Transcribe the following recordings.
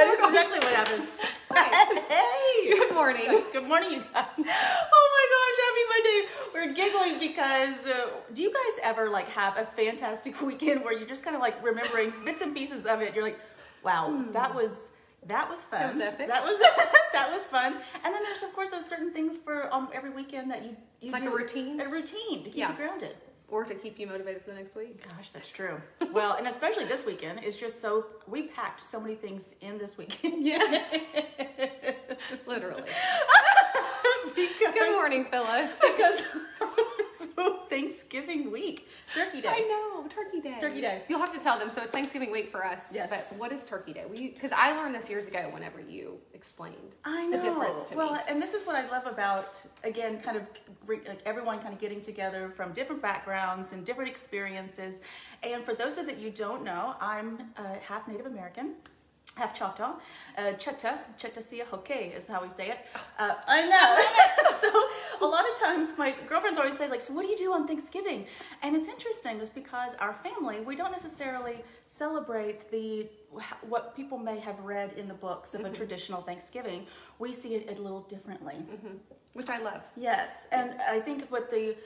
That is exactly what happens. hey. Good morning. Good morning, you guys. Oh my gosh, happy Monday. We're giggling because uh, do you guys ever like have a fantastic weekend where you're just kind of like remembering bits and pieces of it? You're like, wow, that was that was fun. That was epic. That was that was fun. And then there's of course those certain things for um, every weekend that you you Like a do routine? a routine to keep Yeah. you grounded. Or to keep you motivated for the next week. Gosh, that's true. Well, and especially this weekend is just so we packed so many things in this weekend. Yeah. Literally. Good morning, Phyllis. because Thanksgiving week, Turkey Day. I know, Turkey Day. Turkey Day. You'll have to tell them. So it's Thanksgiving week for us. Yes. But what is Turkey Day? We because I learned this years ago whenever you explained I know. the difference to well, me. and this is what I love about again, kind of like everyone kind of getting together from different backgrounds and different experiences. And for those of that you don't know, I'm uh, half Native American. Half Choctaw, uh, Cheta, Chetasia Hoke is how we say it. Uh, I know. so a lot of times my girlfriends always say like, so what do you do on Thanksgiving? And it's interesting is because our family, we don't necessarily celebrate the what people may have read in the books of a traditional Thanksgiving. We see it a little differently. Which I love. Yes, and I think what the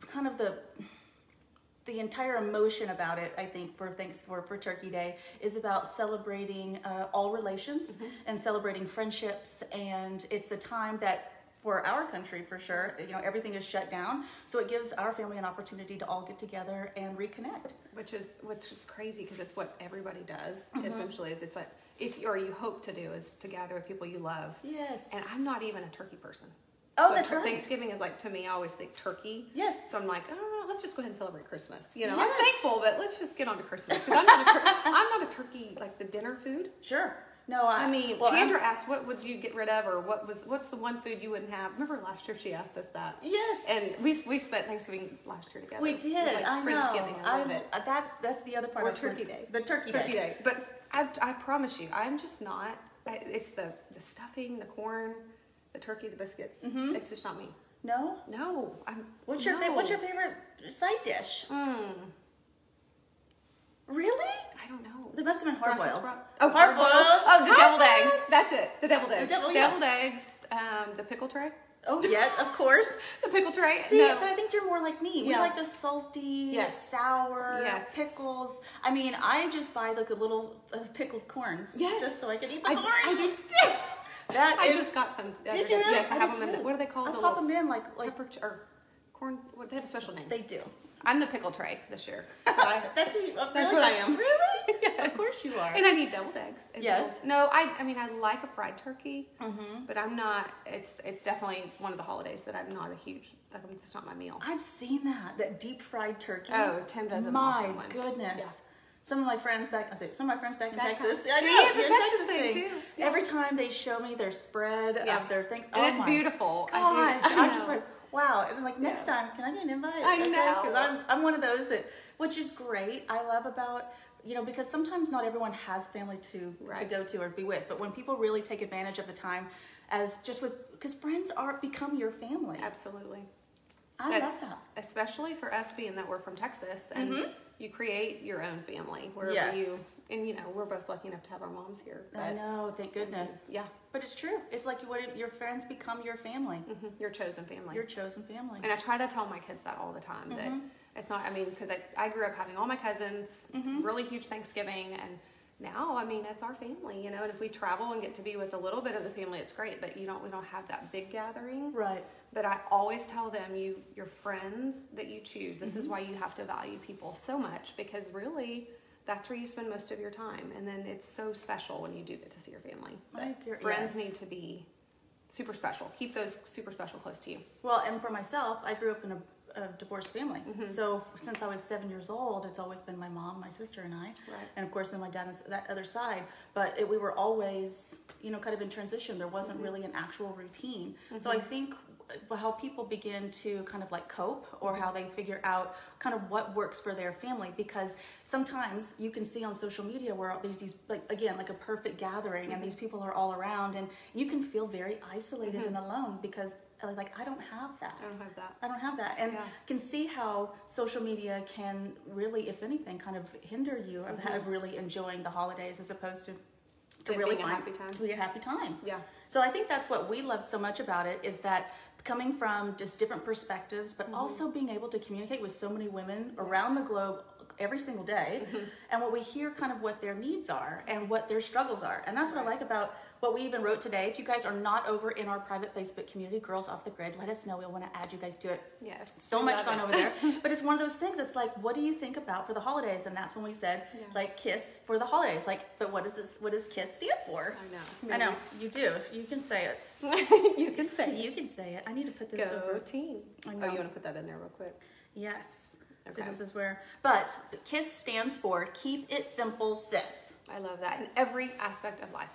kind of the the entire emotion about it, I think, for thanks for, for Turkey Day is about celebrating uh, all relations and celebrating friendships, and it's the time that for our country for sure, you know, everything is shut down, so it gives our family an opportunity to all get together and reconnect. Which is which is crazy because it's what everybody does. Mm-hmm. Essentially, is it's like if you, or you hope to do is to gather with people you love. Yes. And I'm not even a turkey person. Oh, So that's tur- right. Thanksgiving is like to me. I always think turkey. Yes. So I'm like, oh, let's just go ahead and celebrate Christmas. You know, Yes. I'm thankful, but let's just get on to Christmas because I'm not a tur- I'm not a turkey like the dinner food. Sure. No, I, mean, well, I'm- Chandra asked, "What would you get rid of, or what was what's the one food you wouldn't have?" Remember last year she asked us that. Yes. And we we spent Thanksgiving last year together. we did. like I know. Friendsgiving. I love it. uh, That's that's the other part Or of Turkey Day. The Turkey, Turkey Day. Day. But I, I promise you, I'm just not. I, it's the the stuffing, the corn, the turkey, the biscuits. It's just not me. No. No, I'm. What's your no. fa- What's your favorite side dish? Mm, Really? I don't know. There must have been hard sprout- Oh, hard boiled. Oh, the Hard deviled boils. eggs. That's it. The deviled eggs. devil- yeah. deviled eggs. Um, the pickle tray. Oh yes, of course. The pickle tray. See, no. but I think you're more like me. We like the salty, Yes. sour Yes. pickles. I mean, I just buy like the little uh, pickled corns, Yes. just so I can eat the I, corns. I. That I is- just got some. Did other you? really? Yes, I, have them in. The, what are they called? I the pop them in like like pepper or corn. What they have a special name. they do. I'm the pickle tray this year. That's what I. That's who. You, That's really? what I am. Really? Yes. Of course you are. And I need deviled eggs. Yes. No, I. I mean, I like a fried turkey, Mm-hmm. but I'm not. It's. It's definitely one of the holidays that I'm not a huge. Like, it's not my meal. I've seen that that deep fried turkey. Oh, Tim does an My awesome one. goodness. Yeah. Some of my friends back, I say some of my friends back in Back Texas. home. I See, it's a you're Texas thing, too. Yeah. Every time they show me their spread Yeah. of their things, And oh it's beautiful. I Gosh, do. I I'm just like, wow. And like next Yeah. time, can I get an invite? I know. Because I'm I'm one of those that, which is great. I love about you know because sometimes not everyone has family to to go to or be with, but when people really take advantage of the time, as just with because friends are become your family. Absolutely. I That's- love that. Especially for us being that we're from Texas and Mhm. You create your own family wherever Yes. you and you know, we're both lucky enough to have our moms here. I know, thank goodness. Yeah. But it's true. It's like you what your friends become your family, hmm Your chosen family. your chosen family. and I try to tell my kids that all the time that Mhm. it's not I mean, because I, I grew up having all my cousins, Mhm. really huge Thanksgiving and now I mean it's our family, you know, and if we travel and get to be with a little bit of the family, it's great. But you don't we don't have that big gathering. Right. But I always tell them, you, your friends that you choose. This Mm-hmm. is why you have to value people so much because really, that's where you spend most of your time, and then it's so special when you do get to see your family. Like your, friends yes. need to be super special. Keep those super special close to you. Well, and for myself, I grew up in a, a divorced family. Mm-hmm. So since I was seven years old, it's always been my mom, my sister, and I. Right. And of course, then my dad is that other side. But it, we were always, you know, kind of in transition. There Mm-hmm. wasn't really an actual routine. So I think uh, how people begin to kind of like cope or Mm-hmm. how they figure out kind of what works for their family because sometimes you can see on social media where there's these like again like a perfect gathering and these Mm-hmm. people are all around and you can feel very isolated and alone because like I don't have that. I don't have that. I don't have that, and Yeah. can see how social media can really, if anything, kind of hinder you of, Mm-hmm. of really enjoying the holidays as opposed to to It really being a happy time. to be a happy time. Yeah. So I think that's what we love so much about it is that coming from just different perspectives, but Mm-hmm. also being able to communicate with so many women around the globe every single day, Mm-hmm. and what we hear kind of what their needs are and what their struggles are, and that's what I like about what we even wrote today. If you guys are not over in our private Facebook community, Girls Off the Grid, let us know. We want to add you guys to it Yes. so much fun it. over there. But it's one of those things. It's like, what do you think about for the holidays? And that's when we said, Yeah. like, kiss for the holidays. Like, but what does this? What does kiss stand for? I know. I know you do. You can say it. you can say You can say it. I need to put this Go over. team. Oh, you want to put that in there real quick? Yes. Okay. So this is where. But kiss stands for keep it simple, sis. I love that in every aspect of life.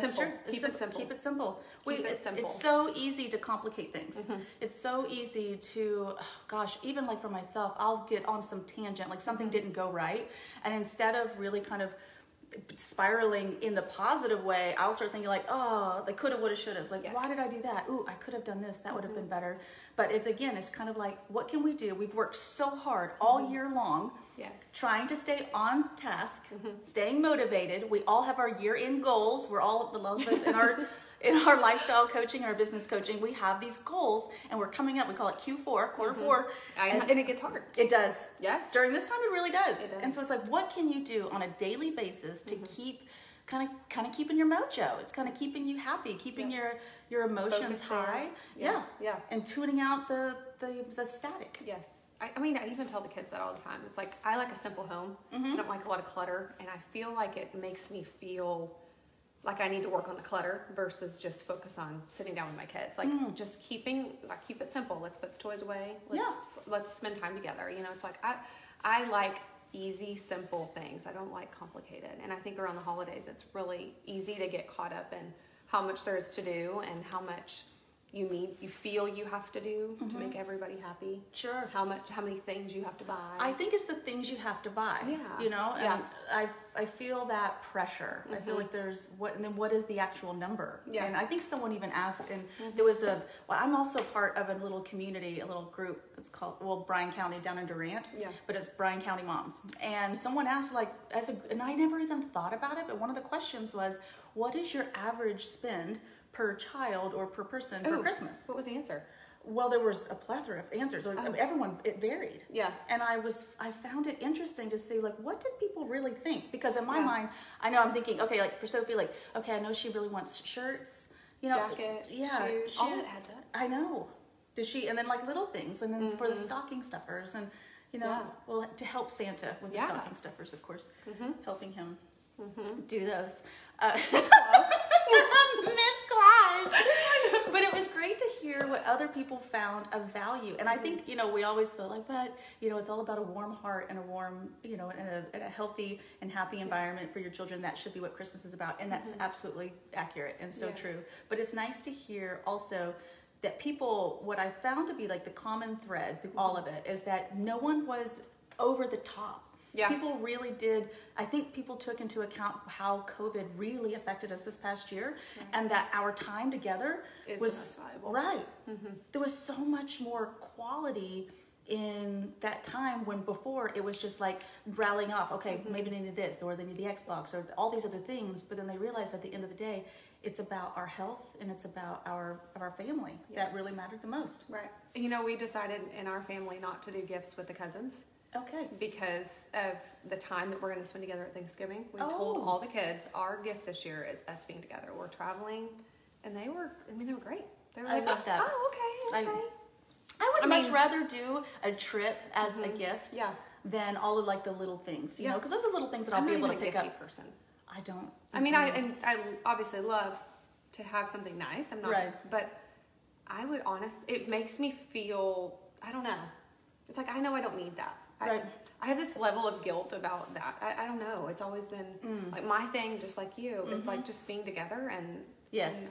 That's simple. true. It's Keep it simple. Keep it simple. Keep it simple. It's so easy to complicate things. Mm-hmm. It's so easy to, oh, gosh, even like for myself, I'll get on some tangent, like something didn't go right, and instead of really kind of spiraling in the positive way, I'll start thinking like, oh, they coulda, woulda, shoulda. It's like, why did I do that? Ooh, I could have done this. That would have mm-hmm. been better. But it's again, it's kind of like, what can we do? We've worked so hard all mm-hmm. year long Yes. trying to stay on task, Mm-hmm. staying motivated. We all have our year-end goals. We're all the love of us in our in our lifestyle coaching, our business coaching. We have these goals, and we're coming up. We call it Q4, quarter four. Mm-hmm. I, and and it gets hard. it does. Yes. During this time, it really does. It does. Mm-hmm. And so it's like, what can you do on a daily basis to keep kind of kind of keeping your mojo? It's kind of keeping you happy, keeping Yeah. your your emotions high. Yeah. Yeah. And tuning out the the, the static. Yes. I, I mean, I even tell the kids that all the time. It's like, I like a simple home. Mm-hmm. I don't like a lot of clutter. And I feel like it makes me feel like I need to work on the clutter versus just focus on sitting down with my kids. Like, just keeping, like, keep it simple. Let's put the toys away. Let's, Yeah. let's spend time together. You know, it's like, I, I like easy, simple things. I don't like complicated. And I think around the holidays, it's really easy to get caught up in how much there is to do and how much you need, you feel you have to do to mm-hmm. make everybody happy Sure. how much how many things you have to buy I think it's the things you have to buy. Yeah. You know, and Yeah. I I feel that pressure. I feel mm-hmm. like there's what and then what is the actual number? Yeah. And I think someone even asked and mm-hmm. there was a well, I'm also part of a little community, a little group. It's called well Bryan County down in Durant. Yeah. But it's Bryan County moms. And someone asked like as a and I never even thought about it, but one of the questions was, what is your average spend per child or per person for Christmas? what was the answer Well, there was a plethora of answers. Oh. Everyone, it varied. yeah And I was, I found it interesting to see, like, what did people really think? Because in my Yeah. mind, I know I'm thinking, okay, like for Sophie, like, okay, I know she really wants shirts, you know, jacket yeah, shoes all of shoes. it I know. Does she? And then like little things, and then for the stocking stuffers, and you know, Mm-hmm. Yeah. well, to help Santa with the Yeah. Mm-hmm. stocking stuffers, of course, helping him do those. Uh, Miss Claus. but it was great to hear what other people found of value. And I mm-hmm. think, you know, we always feel like, but, you know, it's all about a warm heart and a warm, you know, and a, and a healthy and happy environment for your children. That should be what Christmas is about. And that's mm-hmm. absolutely accurate and so Yes. true. But it's nice to hear also that people, what I found to be like the common thread through mm-hmm. all of it is that no one was over the top. Yeah. People really did. I think people took into account how COVID really affected us this past year, and that our time together Is was right. Mm-hmm. There was so much more quality in that time when before it was just like rallying off. Okay, mm-hmm. maybe they need this, or they need the Xbox, or all these other things. But then they realized at the end of the day, it's about our health and it's about our our family Yes. that really mattered the most. right you know we decided in our family not to do gifts with the cousins Okay. because of the time that we're going to spend together at Thanksgiving. We told Oh. all the kids our gift this year is us being together. We're traveling, and they were. I mean, they were great. They were I like, love that. Oh, okay, I- okay. I would I much mean- rather do a trip as a Mhm. gift yeah, than all of like the little things, you know, because those are little things that I'll I'm be able to a pick up. person. I don't. I mean, I and I obviously love to have something nice. I'm not, Right. but I would honest. It makes me feel. I don't know. It's like I know I don't need that. I, Right. I have this level of guilt about that. I, I don't know. It's always been Mm. like my thing, just like you. Is Mm-hmm. like just being together and Yes. and-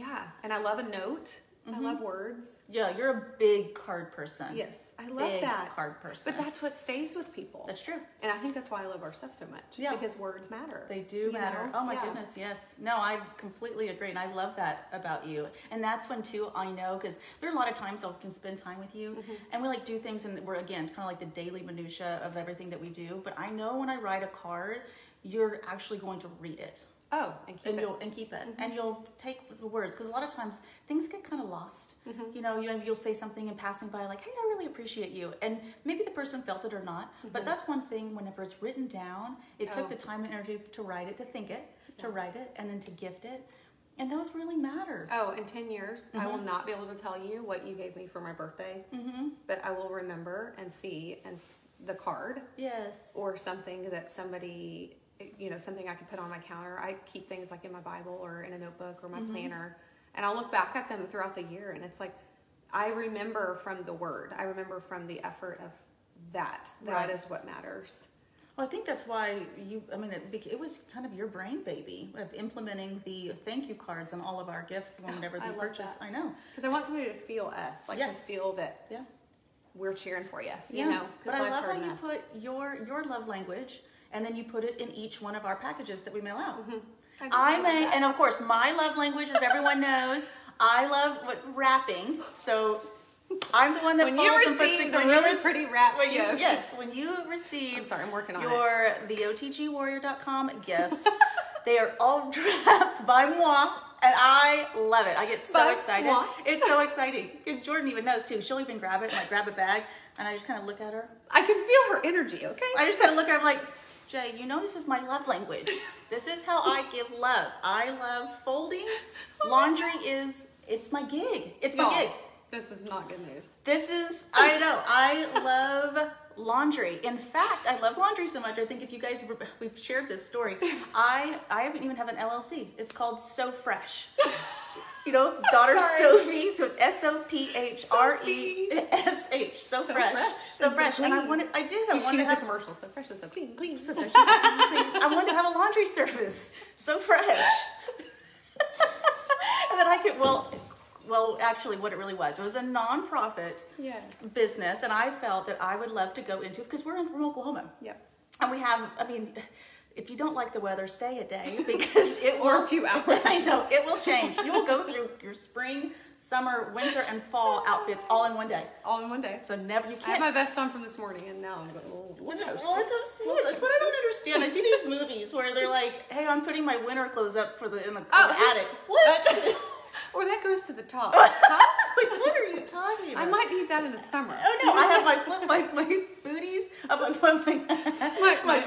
yeah, and I love a note. I love words. Yeah, you're a big card person. Yes, I love big that. card person. But that's what stays with people. that's true. and I think that's why I love our stuff so much. Yeah. Because words matter. They do matter. know? Oh my Yeah. goodness, yes. No, I completely agree, and I love that about you. And that's when too I know because there are a lot of times I can spend time with you, Mm-hmm. and we like do things, and we're again kind of like the daily minutia of everything that we do. But I know when I write a card, you're actually going to read it. Oh, and keep and it. you'll and keep it. And you'll take the words because a lot of times things get kind of lost you know you, you'll say something in passing by like hey i really appreciate you. And maybe the person felt it or not but that's one thing whenever it's written down it took Oh. the time and energy to write it to think it to write it and then to gift it. And those really matter. Oh, in 10 years, I Mm-hmm. will not be able to tell you what you gave me for my birthday, mm-hmm. but I will remember and see and the card yes. or something that somebody, you know, something I could put on my counter. I keep things like in my Bible or in a notebook or my Mm-hmm. planner, and I'll look back at them throughout the year, and it's like I remember from the word. I remember from the effort of that. That is Right. what matters. Well, I think that's why you. I mean, it, it was kind of your brain baby of implementing the thank you cards on all of our gifts whenever they purchase. I know. Because I want somebody to feel us, like Yes. to feel that Yeah. we're cheering for you. Yeah. You know, 'cause but I love how hard you put your your love language, and then you put it in each one of our packages that we mail out. Mm-hmm. I I may, and of course, my love language, as everyone knows, I love what wrapping. So I'm the one that when you folds them first receive the really pretty wrap when you- gift. yes, when you receive. I'm sorry, I'm working on it. your the OTGWarrior.com gifts, they are all wrapped by moi, and I love it. I get so By excited. It's so exciting. And Jordan even knows too. She'll even grab it and like grab a bag, and I just kind of look at her. I can feel her energy. Okay. I just kind of look at her like, Jay, you know this is my love language. This is how I give love. I love folding. Oh laundry is it's my gig. It's my Y'all, gig. This is not good news. This is I know. I love laundry. In fact, I love laundry so much. I think if you guys have, we've shared this story, I I haven't even have an LLC. It's called So Fresh. You know, daughter sorry. Sophie. So it's S O P H R E S H. So fresh. So so fresh. And I wanted. I did. I wanted to needs a commercial. So fresh so clean, clean. so fresh. I wanted to have a laundry service. So fresh. and then I could well well actually what it really was. It was a nonprofit Yes. business and I felt that I would love to go into because we're in from Oklahoma. Yeah. And we have I mean if you don't like the weather, stay a day because it Or will a few hours. I know, it will change. You will go through your spring, summer, winter, and fall outfits all in one day. All in one day. So never you I had can't my vest on from this morning, and now I'm going little, well, that's what I'm saying. That's what I don't understand. I see these movies where they're like, "Hey, I'm putting my winter clothes up for the in the, Oh. the attic." What? Or that goes to the top. like, what are you talking about? I might need that in the summer. Oh no! I have my flip, my, my booties, uh, my, my, my, My, my and my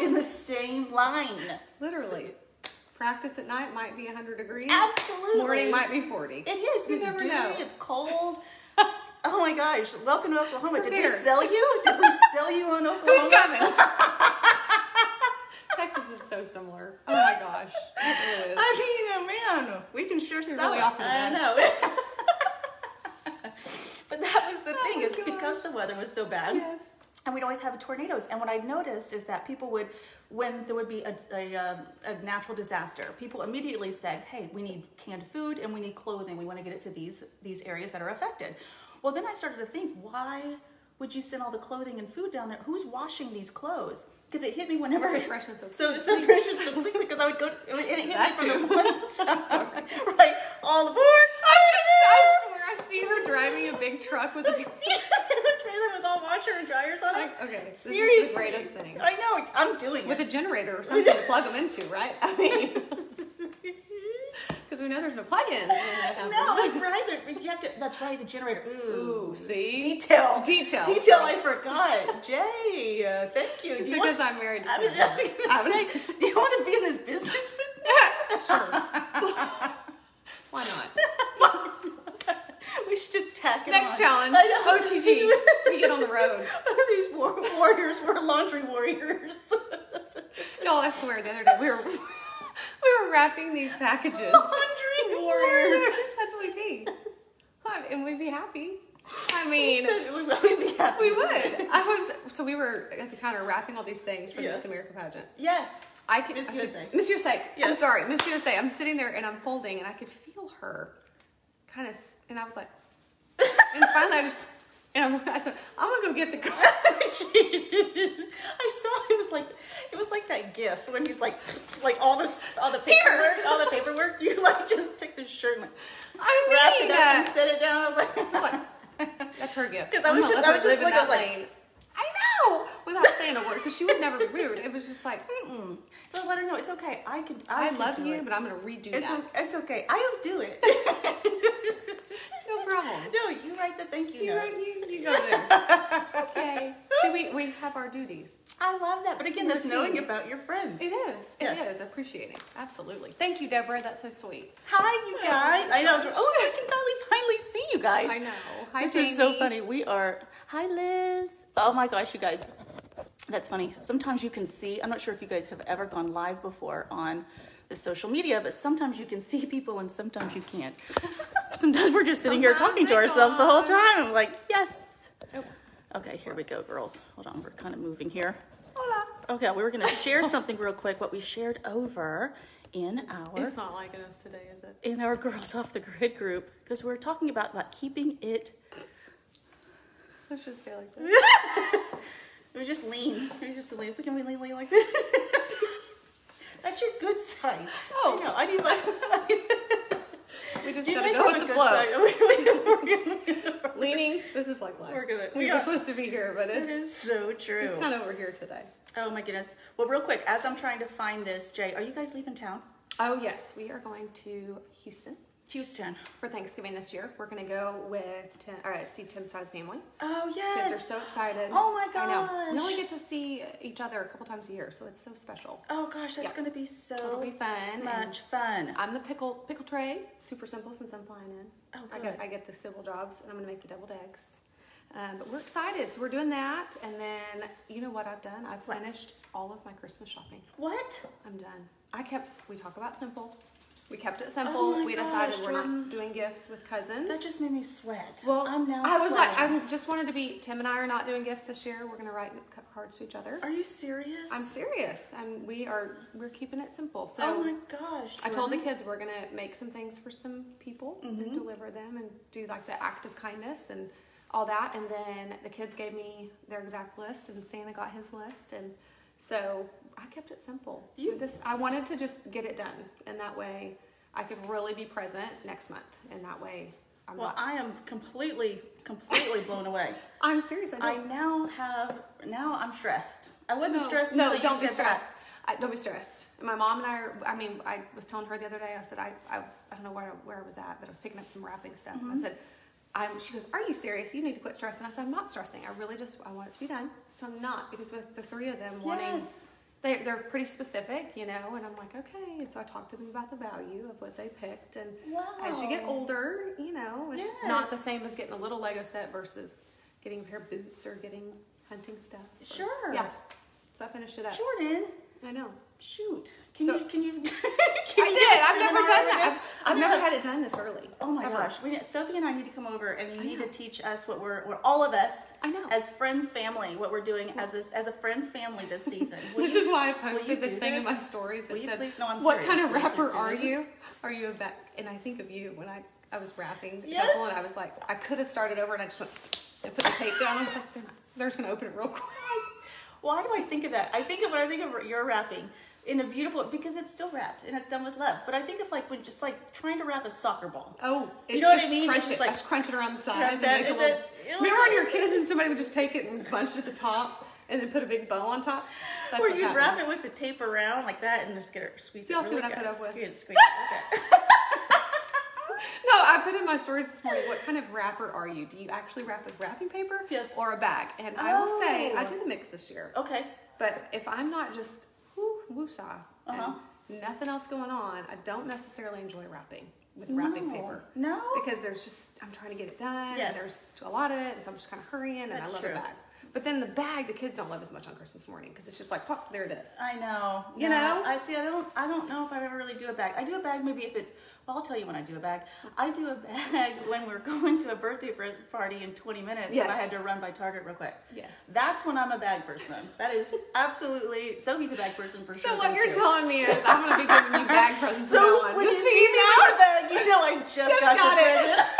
in the same line. Literally. Practice at night might be 100 degrees. Absolutely. Morning might be 40. It is. You it's never dewy, know. It's cold. oh my gosh! Welcome to Oklahoma. Did we sell you? Did we sell you on Oklahoma? Who's coming? Texas is so similar. Oh my gosh. It is. I mean, man, we can sure You're sell really it. off I know. but that was the Oh thing is because the weather was so bad, Yes. And we'd always have tornadoes. And what I noticed is that people would, when there would be a, a, um, a natural disaster, people immediately said, "Hey, we need canned food and we need clothing. We want to get it to these these areas that are affected." Well, then I started to think, why would you send all the clothing and food down there? Who's washing these clothes? Because it hit me whenever So fresh and so so so fresh and so quickly because I would go to, and it hit That me from too. the one right all aboard. I, just, I swear I see her driving a big truck with a trailer. with all washer and dryers on it. Okay, this Seriously, is the greatest thing. I know. I'm doing With it. a generator or something to plug them into, right? I mean, because we know there's no plug-ins. when that happens. no, like right there, you have to. That's right. The generator. Ooh, Ooh, see? detail, Detail. detail. I forgot. Jay, uh, thank you. It's you because want, I'm married to I was, I was gonna I say, do you want to be in this business with me? sure. Why not? Just tack it Next on. challenge. OTG. We get on the road. These war- warriors were laundry warriors. Y'all, I swear, the other day we were we were wrapping these packages. laundry warriors. That's what we'd be. And we'd be happy. I mean, we would be happy. we would. I was so we were at the counter wrapping all these things for Yes. this America pageant. Yes. I could Miss USA. Miss USA. I'm sorry, Miss USA. I'm sitting there and I'm folding, and I could feel her, kind of, and I was like, and finally I just, and I said, I'm gonna go get the car. I saw it was like it was like that GIF when he's like like all this all the paperwork all the paperwork you like just took the shirt and like I wrapped mean, it up and uh, set it down. I was like, I was like, that's her gift. 'Cause I was just- I was just I was like- I know. Without saying a word because she would never be rude. It was just like, Mm-mm. So let her know it's okay. I can. I, I, can love you, It. but I'm gonna redo It's, that. o- it's okay. I'll do it. No problem. no, you write the thank you, You, notes. you, you go there. okay. So we, we have our duties. I love that. But again, that's knowing about your friends. It is. It Yes. is. Appreciating. Absolutely. Thank you, Deborah. That's so sweet. Hi, you guys. I know. Oh, I can totally finally see you guys. I know. Hi, this is so funny. We are. Hi, Liz. Oh my gosh, you guys. That's funny. Sometimes you can see. I'm not sure if you guys have ever gone live before on the social media, but sometimes you can see people and sometimes you can't. sometimes we're just sitting here talking to ourselves the whole time. I'm like, yes. Oh. Okay, here we go, girls. Hold on. We're kind of moving here. Hola. Okay, we were going to share something real quick. What we shared over in our It's not like us today, is it? in our girls off the grid group because we're talking about about keeping it Let's just stay like that. We just lean we just lean can we lean, lean like this that's your good side Oh. I know I need my We just you gotta guys go have with a the good flow. side Leaning. This is like life. we're gonna we we were are, supposed to be here, but it it's, so true it's kind of over here today. oh my goodness well real quick as I'm trying to find this Jay are you guys leaving town Oh yes, we are going to Houston Houston for Thanksgiving this year. We're gonna go with Tim, or see Tim's side of the family. oh Kids yes are so excited. Oh my gosh! I know. We only get to see each other a couple times a year, so it's so special. oh gosh that's Yeah. gonna be so It'll be fun. and much fun I'm the pickle pickle tray. Super simple since I'm flying in. Oh, I good. get I get the civil jobs, and I'm gonna make the deviled eggs. Um, but we're excited, so we're doing that. And then you know what I've done? I've What? finished all of my Christmas shopping. what I'm done. I kept. We talk about simple. We kept it simple. Oh we decided gosh, we're not doing gifts with cousins. that just made me sweat well, I'm now I was like, sweating. I just wanted to be. Tim and I are not doing gifts this year. We're gonna write cards to each other. Are you serious? I'm serious. I'm. We are. We're keeping it simple. So oh my gosh. I told the kids we're gonna make some things for some people Mhm. and deliver them and do like the act of kindness and all that. And then the kids gave me their exact list and Santa got his list. And so I kept it simple. You- You just I wanted to just get it done, and that way I could really be present next month. And that way I'm Well, not. I am completely, completely blown away. I'm serious. I I now have, now I'm stressed. I wasn't no, stressed No, don't be stressed. that. I, don't be stressed. And my mom and I are, I mean, I was telling her the other day, I said, I, I, I don't know where, where I was at, but I was picking up some wrapping stuff. Mm-hmm. And I said, I'm, she goes, Are you serious? You need to quit stressing. I said, I'm not stressing. I really just, I want it to be done. So I'm not, because with the three of them wanting, Yes. they, they're pretty specific, you know, and I'm like, okay. And so I talked to them about the value of what they picked. And Wow. as you get older, you know, it's not the same as getting a little Lego set versus getting a pair of boots or getting hunting stuff. or- Sure. Yeah. So I finished it up. Jordan, I know. Shoot. Can So- you, can you? can I you did. I've never done that. this? I've, I've never had it done this early. Oh my Ever. gosh, we, Sophie and I need to come over, and you I need know. to teach us what we're, we're all of us I know. as friends, family, what we're doing as a, as a friends family this season. This you- is why I posted this thing in my stories that Will you said, please? No, I'm "What serious. kind of Will wrapper are you? Are you a back?" And I think of you when I I was wrapping Yes. couple, and I was like, I could have started over, and I just went and put the tape down. I was like, they're, not, they're just gonna open it real quick. Why do I think of that? I think of when I think of your wrapping in a beautiful because it's still wrapped and it's done with love. But I think of like when just like trying to wrap a soccer ball. Oh, it's You know what I just mean? crunch It's just like- just crunch it around the sides Right, and that- make a little. it- Remember when you were kids and somebody would just take it and bunch it at the top and then put a big bow on top? That's what's you wall it with the tape around like that and just get it squeeze See, it I'll see really what I put up with. Squeeze squeeze. Okay. No, I put in my stories this morning. What kind of wrapper are you? Do you actually wrap with wrapping paper? Yes. Or a bag? And I will say, I Oh. did a mix this year. okay. But if I'm not just woosah Uh-huh. and nothing else going on, I don't necessarily enjoy wrapping with wrapping No. paper No. because there's just I'm trying to get it done. Yes. And there's a lot of it, and so I'm just kind of hurrying. And That's I love true. bag. But then the bag, the kids don't love as much on Christmas morning because it's just like, pop, there it is. I know. You No, know? I see. I don't. I don't know if I ever really do a bag. I do a bag maybe if it's. Well, I'll tell you when I do a bag. I do a bag when we're going to a birthday party in 20 minutes, and I had to run by Target real quick. Yes. That's when I'm a bag person. That is absolutely. Sophie's a bag person for sure. So what you're too. telling me is I'm gonna be giving you bag presents So on. when Just you see me with a bag, you know I just, Just got, got your it.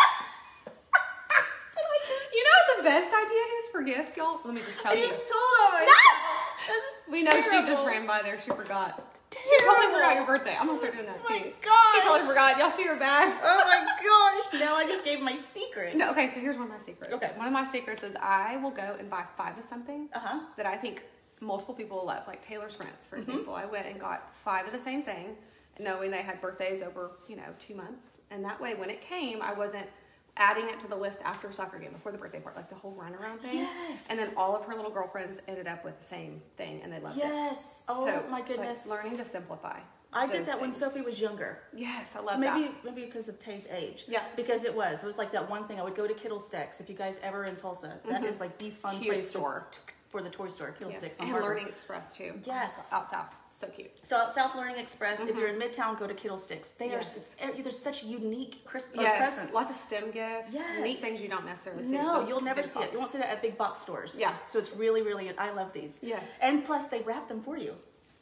You know what the best idea is for gifts, y'all? Let me just tell I you. just told. I- No! We know she just ran by there. She forgot. She totally forgot your birthday. I'm gonna start doing that Oh my too. gosh. She totally forgot. Y'all see her bag? Oh my gosh! Now I just gave my secret. No, okay, so here's one of my secrets. Okay. One of my secrets is I will go and buy five of something Uh huh. that I think multiple people will love, like Taylor's friends, for Mhm. example. I went and got five of the same thing, knowing they had birthdays over, you know, two months. And that way, when it came, I wasn't adding it to the list after soccer game, before the birthday party, like the whole runaround thing. Yes. And then all of her little girlfriends ended up with the same thing, and they loved it. Yes. Oh So, my like, goodness. learning to simplify. I did that when. Sophie was younger. Yes, I love maybe that. maybe because of Tay's age. Yeah. Because it was. It was like that one thing. I would go to Kittlesticks. If you guys ever in Tulsa, that is like the fun Mm-hmm. Cute place to- store. to- for the toy store. Yes. Kittlesticks on And Harbor. Learning Express too. Yes. Out south. So cute. So at South Learning Express, if you're in Midtown, go to Kittlesticks. They Yes. are there's such unique crisp uh, Yes. presents. Lots of STEM gifts. Yes. Neat things you don't necessarily see. no, you'll never see it. You won't see that at big box stores. Yeah. So it's really, really. I love these. Yes. And plus, they wrap them for you.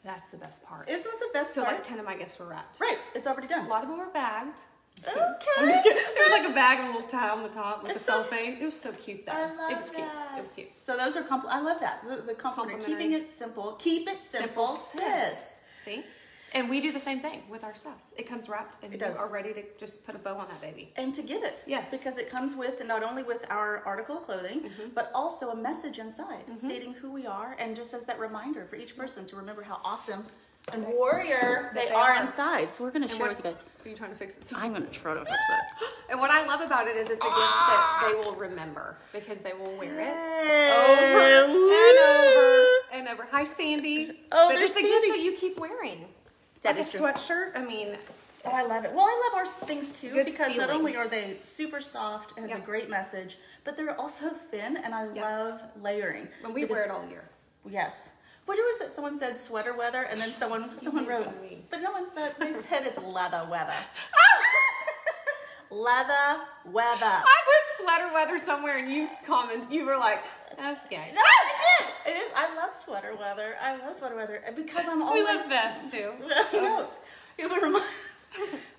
That's the best part. Isn't that the best So part? like ten of my gifts were wrapped. right. It's already done. A lot of them were bagged. Okay. I'm just kidding. There was like a bag and a little tie on the top with It's the so- cellophane. It was so cute though. I love it was cute. that. It was cute. So those are compl- I love that. The, the compliment. Keeping it simple. Keep it simple, sis. See? And we do the same thing with our stuff. It comes wrapped and It you does. are ready to just put a bow on that baby. And to give it. Yes. Because it comes with not only with our article of clothing, Mm-hmm. but also a message inside stating who we are and just as that reminder for each person to remember how awesome and warrior they, they are, are. inside. So we're going to share what- with you guys. Are you trying to fix it? So- I'm going to try to fix it. And what I love about it is it's a gift that they will remember because they will wear it Over and over and over. Hi, Sandy. Oh, but there's it's a gift that you keep wearing. That like is a true. sweatshirt. I mean, Oh, I love it. Well, I love our things too Good because not only are they super soft, and has Yeah. a great message, but they're also thin, and I Yeah. love layering. and we wear it all year. Yes. What was it? Someone said sweater weather, and then someone someone wrote, but no one said. They said it's leather weather. leather weather. I put sweater weather somewhere and you comment, you were like, okay. No, I did. It is. I love sweater weather. I love sweater weather because I'm always. We love vests too. Know. It would remind.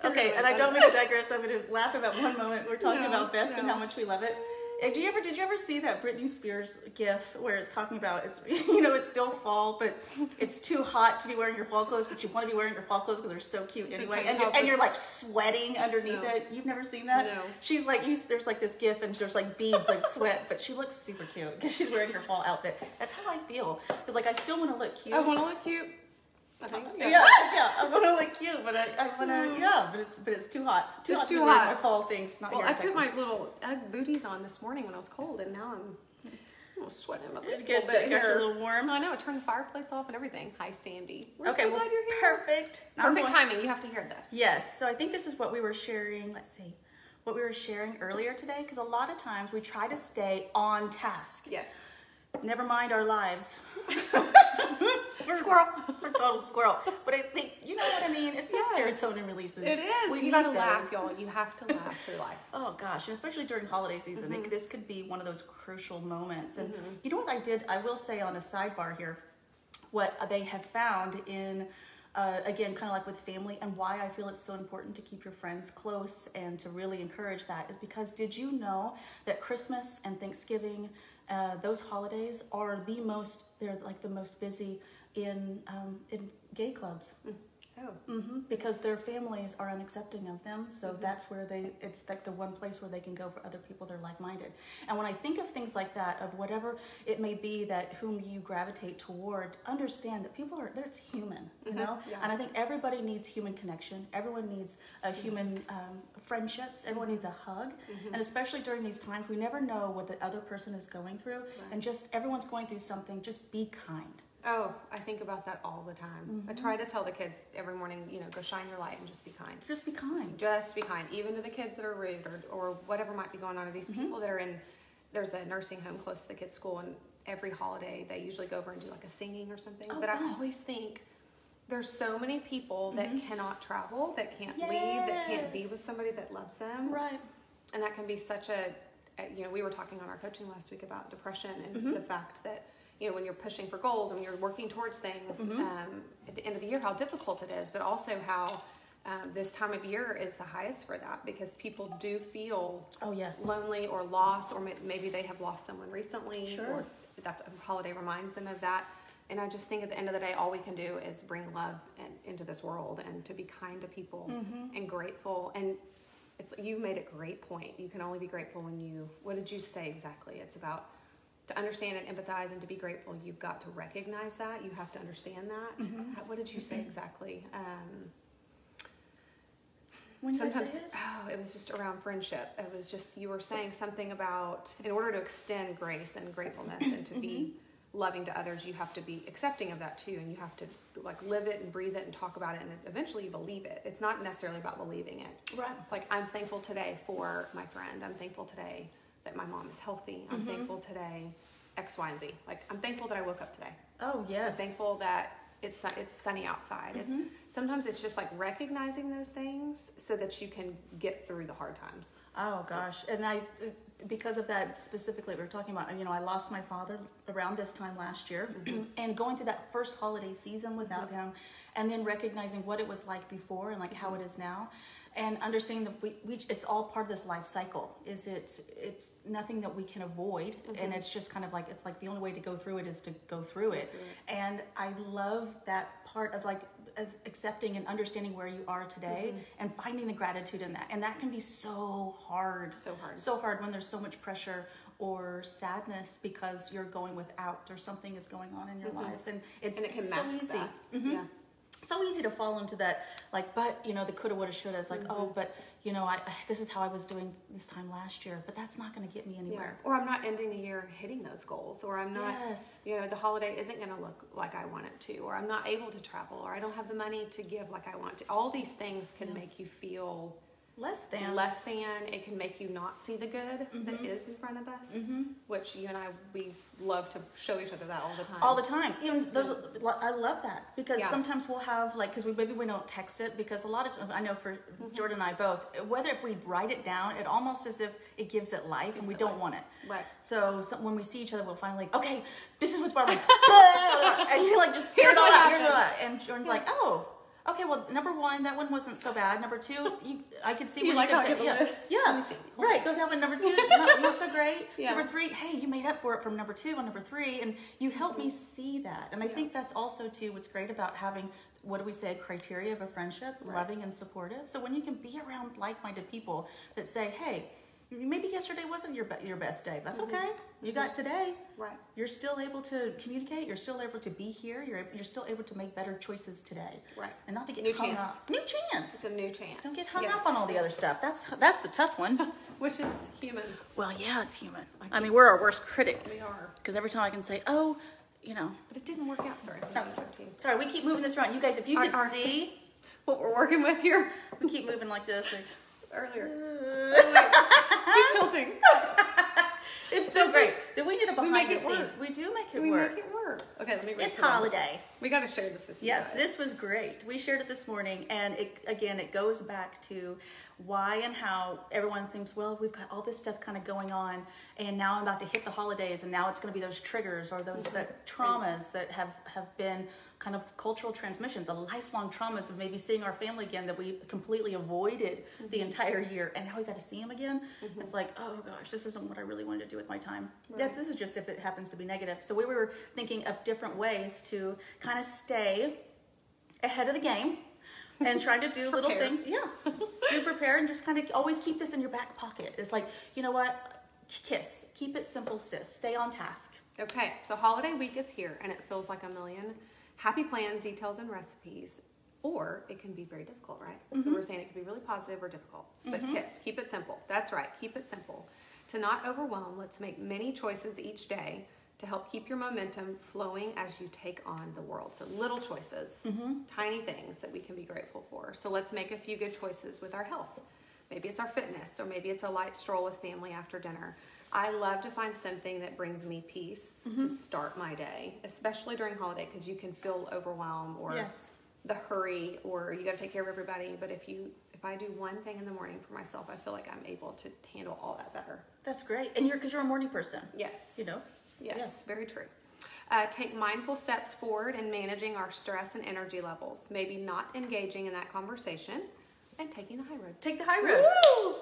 Okay, and I don't mean to digress. I'm going to laugh about one moment. We're talking No, about vests and how much we love it. Do you ever did you ever see that Britney Spears gif where it's talking about it's you know it's still fall but it's too hot to be wearing your fall clothes but you want to be wearing your fall clothes because they're so cute It's anyway and you're, and you're like sweating underneath No. it. You've never seen that? No. She's like you, there's like this gif and there's like beads like sweat but she looks super cute because she's wearing her fall outfit. That's how I feel because like I still want to look cute. I want to look cute. I think. Uh-huh. Yeah, yeah, I want to look cute, but I, I want to, yeah, but it's, but it's too hot. Too It's hot too to hot. my fall things. Not Well, I put my little I had booties on this morning when I was cold, and now I'm, I'm sweating my It lips a little it bit gets here. a little warm. I know. I turned the fireplace off and everything. Hi, Sandy. We're okay, so well, glad you're here. perfect. Perfect timing. You have to hear this. Yes, so I think this is what we were sharing. Let's see, what we were sharing earlier today, because a lot of times we try to stay on task. Yes. Never mind our lives. Squirrel. We're total squirrel. But I think you know what I mean. It's the Yes. serotonin releases. It is. We you gotta laugh, y'all. You have to laugh through life. Oh gosh, and especially during holiday season, Mm-hmm. it- this could be one of those crucial moments. And you know what I did? I will say on a sidebar here, what they have found in, uh, again, kind of like with family, and why I feel it's so important to keep your friends close and to really encourage that is because did you know that Christmas and Thanksgiving, uh, those holidays are the most, they're like the most busy in um, in gay clubs. Oh. hmm because their families are unaccepting of them so that's where they it's like the one place where they can go for other people that are like-minded. And when i think of things like that of whatever it may be that whom you gravitate toward understand that people are it's human you know? Yeah. and i think everybody needs human connection. Everyone needs a human um, friendships. Everyone needs a hug. And especially during these times we never know what the other person is going through. And just everyone's going through something. Just be kind Oh, I think about that all the time. Mm-hmm. I try to tell the kids every morning, you know, go shine your light and just be kind. just be kind Just be kind, even to the kids that are rude or, or whatever might be going on. Or these Mm-hmm. people that are in, there's a nursing home close to the kids' school, and every holiday they usually go over and do like a singing or something. Oh, but I always think there's so many people that Mm-hmm. cannot travel, that can't leave, that can't be with somebody that loves them. right and that can be such a, a- you know we were talking on our coaching last week about depression and Mm-hmm. the fact that you know when you're pushing for goals and when you're working towards things Mm-hmm. um, at the end of the year how difficult it is but also how um, this time of year is the highest for that because people do feel oh yes lonely or lost or may- maybe they have lost someone recently Sure. or that's a holiday reminds them of that and I just think at the end of the day, all we can do is bring love in, into this world and to be kind to people Mm-hmm. and grateful. And it's you made a great point. You can only be grateful when you. What did you say exactly? It's about to understand and empathize and to be grateful. You've got to recognize that. You have to understand that. Mm-hmm. What did you say exactly? Um, When did I say sometimes it? oh it was just around friendship it was just you were saying something about in order to extend grace and gratefulness and to be loving to others you have to be accepting of that too and you have to like live it and breathe it and talk about it and eventually you believe it it's not necessarily about believing it Right. it's like i'm thankful today for my friend i'm thankful today that my mom is healthy i'm mm-hmm. thankful today x y and z like i'm thankful that i woke up today Oh I'm yes. thankful that it's it's sunny outside. It's mm-hmm. sometimes it's just like recognizing those things so that you can get through the hard times. Oh gosh, and I, because of that specifically, we were talking about. You know, I lost my father around this time last year, mm-hmm. and going through that first holiday season without him, and then recognizing what it was like before and like how it is now, and understanding that we, we it's all part of this life cycle. Is it? It's nothing that we can avoid, and mm-hmm. it's just kind of like it's like the only way to go through it is to go through it, and I love that part of like of accepting and understanding where you are today mm-hmm. and finding the gratitude in that and that can be so hard So hard. so hard when there's so much pressure or sadness because you're going without or something is going on in your mm-hmm. life and it's and it can so mask easy. Mhm. Yeah. So easy to fall into that like but you know the coulda woulda shoulda is like Mm-hmm. oh but you know I, I this is how i was doing this time last year but that's not going to get me Yeah. anywhere Or I'm not ending the year hitting those goals, or I'm not, yes you know, the holiday isn't going to look like I want it to, or I'm not able to travel, or I don't have the money to give like I want to. All these things can Yeah. make you feel less than less than. It can make you not see the good that Mhm. is in front of us, Mhm. which you and I, we love to show each other that all the time. all the time. Even those, I love that because Yeah. sometimes we'll have like because we maybe we don't text it because a lot of I know for Mm-hmm. Jordan and I both whether if we write it down it almost as if it gives it life and we don't life. want it. Right. So, some, when we see each other, we'll finally like, okay, this is what's bothering and you like just Here's what happened. and Jordan's like, oh. Okay, well, number one, that one wasn't so bad. Number two, you, I could see You where like you how I get the yeah, list? yeah, Let me see. Hold right. Go that one. Number two, not, not so great. Yeah. Number three, hey, you made up for it from number two on number three, and you helped me see that. And I Yeah. think that's also too what's great about having what do we say criteria of a friendship, Right. loving and supportive. So when you can be around like-minded people that say, hey, maybe yesterday wasn't your your best day. That's Mhm. okay. You got today. Right. You're still able to communicate. You're still able to be here. You're you're still able to make better choices today, Right. and not to get New hung chance. up. New chance. It's a new chance. Don't get hung Yes. up on all the other stuff. That's that's the tough one. Which is human. well, yeah, it's human. I I mean, we're our worst critic We are. because every time I can say, oh, you know, But it didn't work out. Sorry. No. sorry, we keep moving this around. You guys, if you Our- could our- see, What we're working with here we keep moving like this. Like, earlier. It's so This great. is- That we need a we behind make the it work. We do make it we work. make it work. Okay, let me read It's holiday. We got to share this with you. Yes, guys. this was great. We shared it this morning, and it again, it goes back to why and how everyone seems well, we've got all this stuff kind of going on, and now I'm about to hit the holidays, and now it's going to be those triggers or those that traumas that have have been kind of cultural transmission, the lifelong traumas of maybe seeing our family again that we completely avoided the mm-hmm. entire year, and now we got to see them again. Mm-hmm. It's like, oh gosh, this isn't what I really wanted to do with my time. That's this is just if it happens to be negative. So we were thinking of different ways to kind of stay ahead of the game and trying to do little things. Yeah, do prepare and just kind of always keep this in your back pocket. It's like, you know what? Kiss. Keep it simple, sis. Stay on task. Okay, so holiday week is here and it feels like a million happy plans, details, and recipes. Or it can be very difficult, right? So mm-hmm. we're saying it can be really positive or difficult. But mm-hmm. KISS, keep it simple. That's right, keep it simple. To not overwhelm, let's make many choices each day to help keep your momentum flowing as you take on the world. So little choices, mm-hmm. tiny things that we can be grateful for. So let's make a few good choices with our health. Maybe it's our fitness, or maybe it's a light stroll with family after dinner. I love to find something that brings me peace to start my day, especially during holiday, because you can feel overwhelmed or Yes. the hurry, or you got to take care of everybody. But if you, if I do one thing in the morning for myself, I feel like I'm able to handle all that better. That's great. And you're because you're a morning person. Yes. You know. Yes, Yes. very true. Uh, take mindful steps forward in managing our stress and energy levels. Maybe not engaging in that conversation and taking the high road. Take the high road.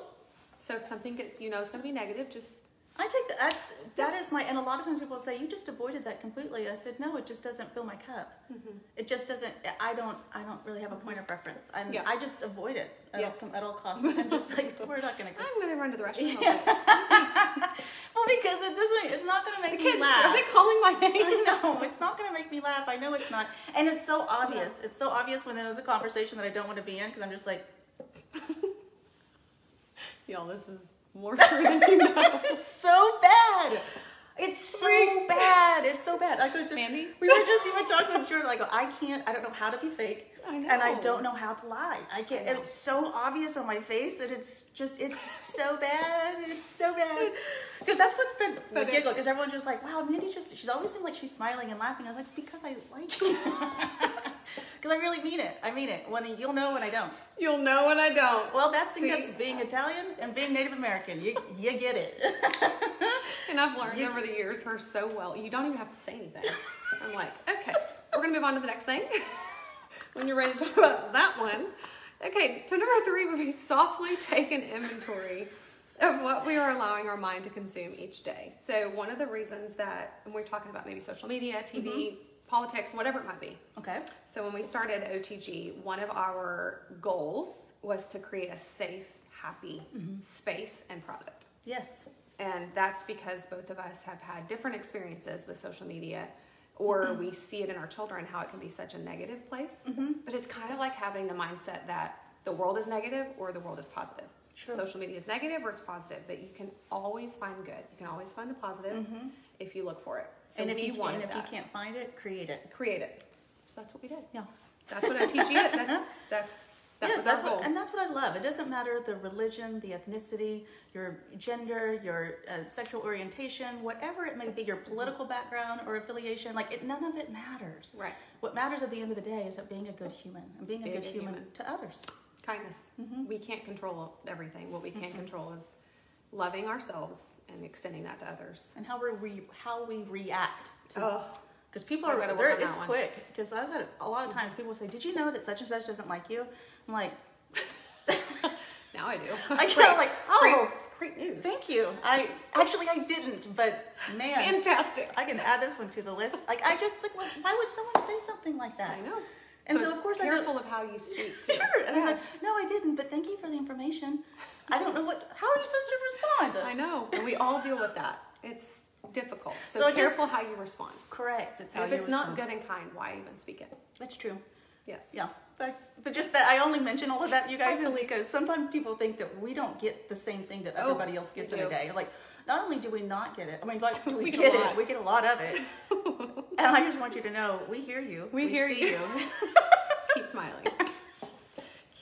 So if something gets, you know, it's going to be negative, just I take that. That's that is my. And a lot of times people say you just avoided that completely. I said no, it just doesn't fill my cup. Mm-hmm. It just doesn't. I don't. I don't really have a point of reference. And Yeah. I just avoid it at, Yes. all, at all costs. I'm just like we're not gonna go. I'm gonna run to the restroom. Yeah. well, because it doesn't. It's not gonna make The me kids, laugh. are they calling my name? I know it's not going to make me laugh. I know it's not, and it's so obvious. It's so obvious when there's a conversation that I don't want to be in because I'm just like, Y'all, this is more true than you know. it's so bad. It's so bad. It's so bad. I could just, Mandy? we were just even talking to Jordan. I go, I can't. I don't know how to be fake, I know. and I don't know how to lie. I can't. I And it's so obvious on my face that it's just. It's so bad. It's so bad. Because that's what's been the giggle. Because everyone's just like, wow, Mandy just. She's always seemed like she's smiling and laughing. I was like, it's because I like you. Because I really mean it. I mean it. When you'll know when I don't. You'll know when I don't. Well, that's See? that's being Italian and being Native American. You you get it. And I've learned You- over the years her so well. You don't even have to say anything. I'm like, okay, we're gonna move on to the next thing. when you're ready to talk about that one. Okay, so number three would be softly take an inventory of what we are allowing our mind to consume each day. So one of the reasons that and we're talking about maybe social media, TV, mm-hmm. Politics, whatever it might be. Okay. So when we started OTG, one of our goals was to create a safe, happy mm-hmm. space and product. Yes. And that's because both of us have had different experiences with social media, or mm-hmm. we see it in our children how it can be such a negative place. Mm-hmm. But it's kind of like having the mindset that the world is negative or the world is positive. True. Social media is negative or it's positive, but you can always find good. You can always find the positive if you look for it. So and if we you wanted and if that. you can't find it, create it. create it. So that's what we did. Yeah. That's what OTG is. That's that's that yes, that's what, and that's what I love. It doesn't matter the religion, the ethnicity, your gender, your uh, sexual orientation, whatever it may be, your political background or affiliation. Like it, none of it matters. right. What matters at the end of the day is that being a good human and being a Being a good good human, human. to others. Kindness. Mhm. We can't control everything. What we can control is loving ourselves and extending that to others. And how we how we react to Because people I are, they're, on that it's quick. Because I've had a lot of times people say, "Did you know that such and such doesn't like you?" I'm like, now I do. I kind of like, oh, Great, great news. thank you. I actually I didn't, but man, Fantastic. I can add this one to the list. Like I just like, why would someone say something like that? I know. And so, so, of course I careful of how you speak too. Sure. And I was like, no, I didn't, but thank you for the information. I don't know what. How are you supposed to respond? I know. We all deal with that. It's difficult. So, So I just- careful how you respond. Correct. It's how if you it's not good and kind, why even speak it? That's true. Yes. Yeah, but but just that I only mention all of that, you guys, because sometimes people think that we don't get the same thing that Oh, everybody else gets in a day. Like, not only do we not get it, I mean, like, do we, We get get it? We get a lot of it. and I just want you to know, we hear you. We hear see you. Keep smiling.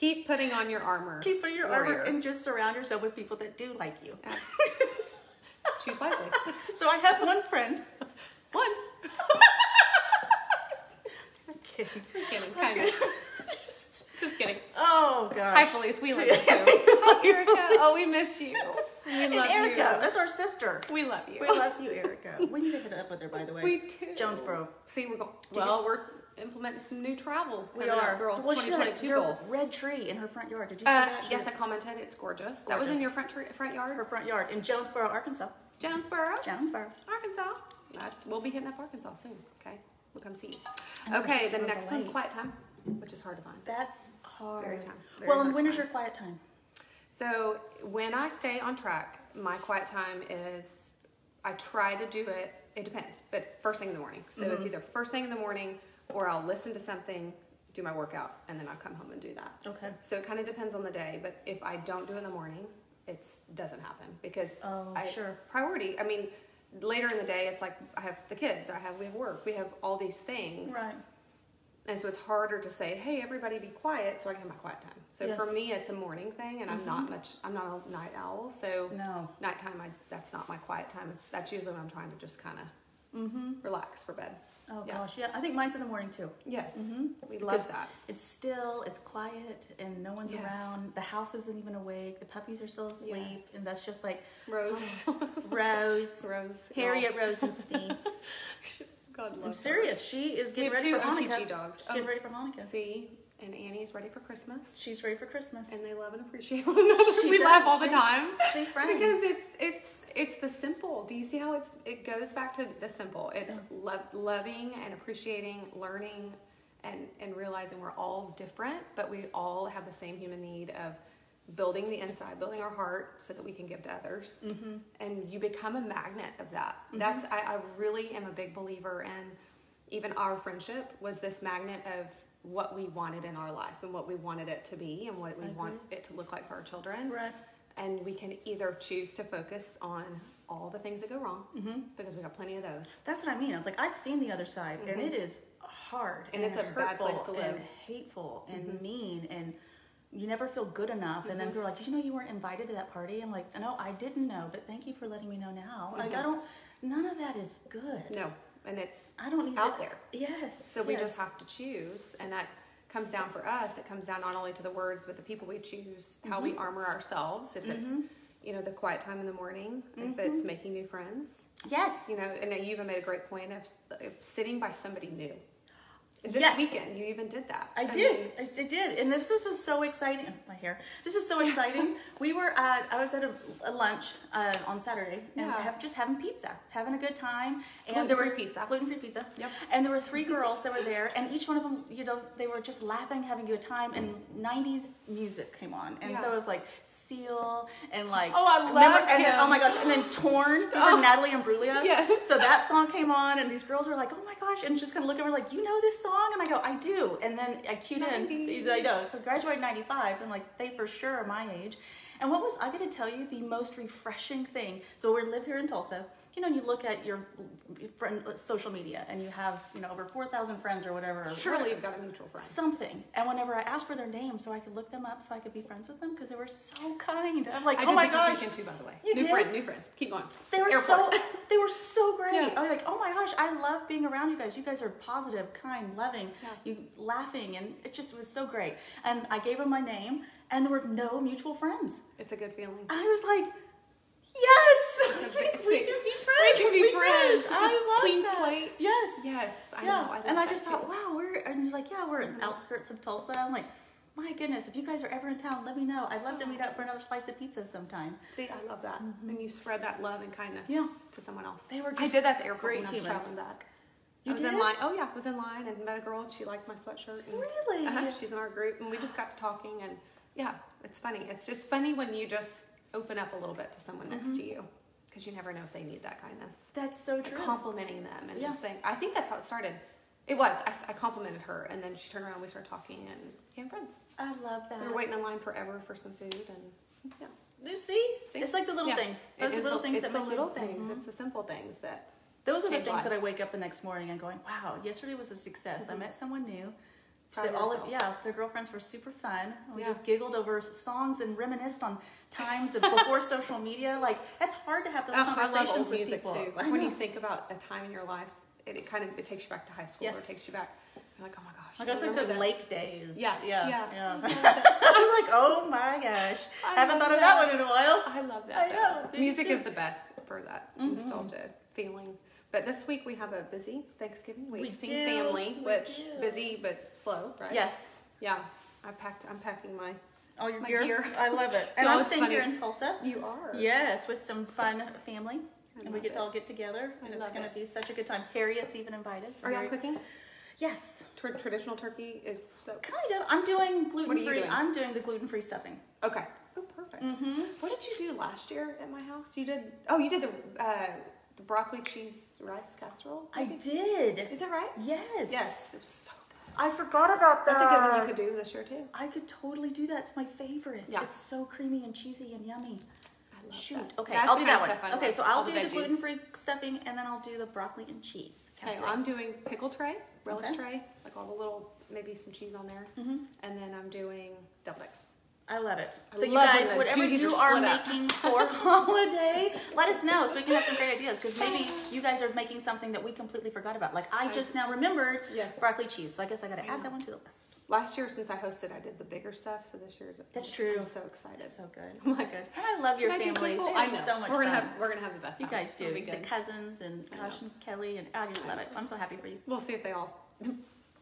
Keep putting on your armor. Keep putting your armor and just surround yourself with people that do like you. Absolutely. Choose wisely. So I have one friend. One. I'm kidding. I'm Kidding, kind of. Just- Just kidding. oh gosh. Hi, Felice. We love you too. Hi, Erica. Oh, we miss you. We and love Erica, you. that's our sister. We love you. We love you, Erica. We need to hit up with her, by the way. We too. Jonesboro. See, we're going. Well, s- we're implementing some new travel. We are. girls. Well, she's like 2022 your goals. red tree in her front yard. Did you see Uh, that? Yes, I commented. It's gorgeous. That was in your front tree, front yard. her front yard in Jonesboro, Arkansas. Jonesboro, Jonesboro. Arkansas. That's we'll be hitting up Arkansas soon. Okay, we'll come see you. Okay, the next one, quiet time, which is hard to find. That's hard. Very time. very well, and when is find. your quiet time? So when I stay on track, my quiet time is I try to do it. It depends, but first thing in the morning. So it's either first thing in the morning, or I'll listen to something, do my workout, and then I'll come home and do that. Okay. So it kind of depends on the day. But if I don't do it in the morning, it doesn't happen because Oh, I, sure. priority. I mean, later in the day, it's like I have the kids, I have we have work, we have all these things, Right. and so it's harder to say, "Hey, everybody, be quiet," so I can have my quiet time. So for Yes. Mm-hmm. me, it's a morning thing, and I'm not much. I'm not a night owl, so No. nighttime, I that's not my quiet time. It's that's usually when I'm trying to just kind of Mm-hmm. relax for bed. Oh Yeah. gosh, yeah. I think mine's in the morning too. Yes, mm-hmm. we love that. It's still, it's quiet, and no one's Yes. around. The house isn't even awake. The puppies are still asleep, Yes. and that's just like Rose, Rose, Rose, Harriet Rosensteins. God love I'm her. serious. She is getting ready two for Hanukkah. Dogs. She's getting Oh, ready for Hanukkah. see, and Annie's ready for Christmas. She's ready for Christmas. And they love and appreciate one another. She we does. laugh all the time. Friends. Because it's it's it's the simple. Do you see how it's it goes back to the simple? It's love, loving and appreciating, learning, and and realizing we're all different, but we all have the same human need of building the inside, building our heart, so that we can give to others. mm-hmm. And you become a magnet of that. That's I, I really am a big believer in. Even our friendship was this magnet of what we wanted in our life and what we wanted it to be and what we want it to look like for our children Right. and we can either choose to focus on all the things that go wrong Mm-hmm. because we got plenty of those That's what I mean. It's like I've seen the other side, and it is hard, Mm-hmm. And it's a bad place to and live. hateful, and Mhm. mean, and you never feel good enough. And then Mhm. people are like, "Did you know you weren't invited to that party?" I'm like, "No, I didn't know, but thank you for letting me know now." Like I don't. None of that is good. no and it's I don't out there Yes. so we just have to choose and that comes down for us it comes down not only to the words but the people we choose how we armor ourselves if it's Mhm. you know the quiet time in the morning if Mm-hmm. it's making new friends Yes. you know and you even made a great point of, of sitting by somebody new this Yes. weekend you even did that I mean, did. I did. And this, this was so exciting. My hair. This was so exciting. we were at, I was at a, a lunch uh, on Saturday and Yeah. have, just having pizza, having a good time. And there Gluten-free were pizza. gluten free pizza. Yep. And there were three girls that were there, and each one of them, you know, they were just laughing, having a good time, and 90s music came on. And so it was like Seal and like. Oh, I remember- then. Oh my gosh. And then Torn, Oh. Natalie Imbruglia? Yes. So that song came on, and these girls were like, "Oh my gosh!" and just kind of looking at me like, "You know this song?" And I go, "I do." And then I cued in. He's like, "I know." So graduated '95, and like they for sure are my age. And what was I got to tell you the most refreshing thing? So we live here in Tulsa. You know, you look at your friend social media, and you have you know over four thousand friends or whatever. surely you've got a mutual friend Something, and whenever I asked for their name so I could look them up, so I could be friends with them, because they were so kind. I'm like, I oh my this gosh, this weekend too, by the way. You new did? friend, new friend. Keep going. they were Airport. so they were so great. Yeah. I was like, oh my gosh, I love being around you guys. You guys are positive, kind, loving, Yeah. you laughing, and it just was so great. And I gave them my name, and there were no mutual friends. It's a good feeling. And I was like, yes, we We can be friends. I love clean that. slate. Yes. Yes, I yeah. know. I and I just too. thought, wow, we're and you're like, yeah, we're in outskirts of Tulsa. I'm like, my goodness, if you guys are ever in town, let me know. I'd love to meet up for another slice of pizza sometime. See, I love that. And you spread that love and kindness Yeah. to someone else. They were I did that at the airport great when I was humans. traveling back. You I was did? in line. Oh yeah, I was in line and met a girl and she liked my sweatshirt. And, Really? Uh-huh, she's in our group and we just got to talking and yeah, it's funny. It's just funny when you just open up a little bit to someone next to you because you never know if they need that kindness. That's so true. Complimenting them and Yeah. just saying, I think that's how it started. It was. I complimented her and then she turned around. We started talking and became friends. I love that. We were waiting in line forever for some food and yeah. You see? See? It's like the little Yeah. things. Those are little things it's that the make little you, things. Mhm. It's the simple things that Those are the things that I wake up the next morning and going, wow, yesterday was a success. I met someone new. So all of yeah, their girlfriends were super fun. We Yeah. just giggled over songs and reminisced on times of before social media. Like it's hard to have those Oh, I conversations with music people. too. I Like when you think about a time in your life, it, it kind of it takes you back to high school or Yes. it takes you back. You're like, oh my gosh. Like I was like the that. lake days. Yeah, yeah, yeah. yeah. I I was like, oh my gosh, I haven't thought of that one in a while. I love I that. know, though. Music is the best for that Mhm. nostalgia feeling. But this week we have a busy Thanksgiving week. We Seeing do, family, we which do. busy but slow, right? Yes. Yeah. I packed. I'm packing my. All your My gear. gear. I love it. And No, I'm staying funny. here in Tulsa. You are. Yes, with some fun family. I and we get to all get together, I and it's going to be such a good time. Harriet's even invited. so Are y'all cooking? Yes, Tra- traditional turkey is so. kind of. I'm doing gluten free. doing? I'm doing the gluten free stuffing. Okay. Oh, perfect. Mm-hmm. What did you do last year at my house? You did. Oh, you did the uh, the broccoli cheese rice casserole. I did. Is that right? Yes. Yes. It was so good. I forgot about that. That's a good one you could do this year too. I could totally do that. It's my favorite. Yeah. It's so creamy and cheesy and yummy. I love Shoot. that. Okay, That's I'll do that one. of stuff I Okay, like, so I'll do the veggies. gluten free stuffing, and then I'll do the broccoli and cheese. Okay. I'm doing pickle tray, relish Okay. tray, like all the little maybe some cheese on there, Mhm. and then I'm doing deviled eggs. I love it. I So you love when guys, whatever you are are making for holiday, let us know so we can have some great ideas. Because maybe you guys are making something that we completely forgot about. Like I I- just now remembered Yes. broccoli cheese. So I guess I got to add know. that one to the list. Last year, since I hosted, I did the bigger stuff. So this year year's That's true. I'm so excited. That's so good. I'm like, good. And I love your Can family. I know. so much we're gonna fun. have we're gonna have the best you time. guys do. The cousins and Gosh and Kelly and I just love it. I'm so happy for you. We'll see if they all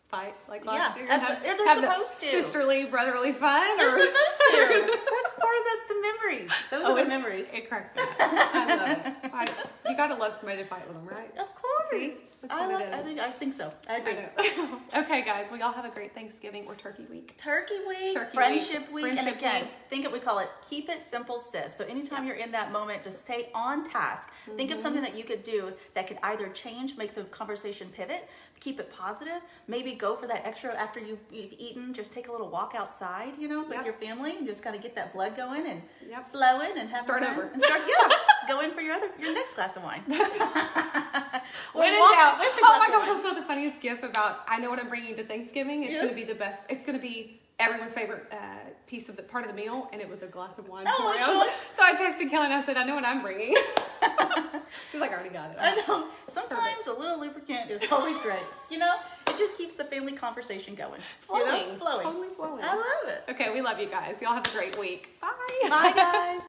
fight like last Yeah, year? that's Have- what- they're have the supposed to. Sisterly, brotherly fun. They're or- supposed to. That's part of that's the memories. Those Oh, are the memories. It cracks me up. I love it. I, you gotta love somebody to fight with them, right? Of course. See? That's I, love, it I think I think so. I agree. Okay, guys, we all have a great Thanksgiving or Turkey Week. Turkey week, Turkey friendship week, week, and friendship again, week. think it. We call it keep it simple, sis. So anytime you're in that moment, just stay on task. Think Mm-hmm. of something that you could do that could either change, make the conversation pivot, keep it positive. Maybe go for that extra after you, you've eaten. Just take a little walk outside, you know, with Yep. your family, and just kind of get that blood going and Yep. flowing and have Start over. and start. Yeah, go in for your other your next glass of wine. Or When in doubt. Oh my gosh, that's the funniest gift about. I know what I'm bringing to Thanksgiving. It's Yeah. going to be the best. It's going to be everyone's favorite uh, piece of the part of the meal, and it was a glass of wine. Oh for my. I was like, so I texted Kelly and I said, I know what I'm bringing. She's like, I already got it. I know. Sometimes a little lubricant is always great. You know, it just keeps the family conversation going. You know? Flowing. flowing. Totally flowing. I love it. Okay, we love you guys. Y'all have a great week. Bye. Bye, guys.